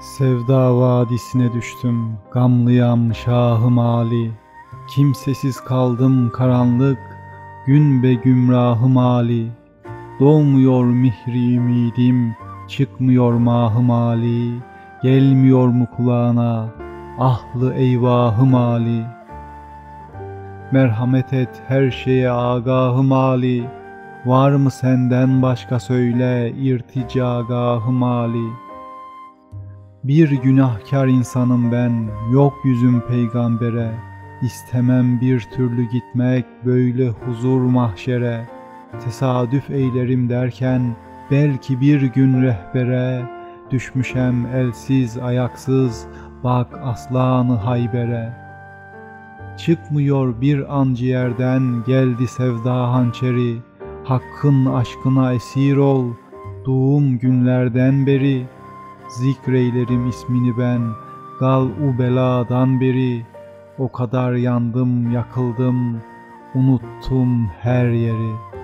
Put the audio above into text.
Sevda vadisine düştüm, gamlıyam şahım Ali. Kimsesiz kaldım karanlık, gün be gümrahım Ali. Doğmuyor mihri ümidim, çıkmıyor mahım Ali. Gelmiyor mu kulağına, ahlı eyvahım Ali. Merhamet et her şeye agahım Ali. Var mı senden başka söyle irticagahım Ali. Bir günahkar insanım ben, yok yüzüm peygambere. İstemem bir türlü gitmek böyle huzur mahşere. Tesadüf eylerim derken belki bir gün rehbere. Düşmüşem elsiz ayaksız bak aslanı haybere. Çıkmıyor bir an ciğerden geldi sevda hançeri. Hakkın aşkına esir ol doğum günlerden beri. Zikreylerim ismini ben gal u beladan beri. O kadar yandım yakıldım unuttum her yeri.''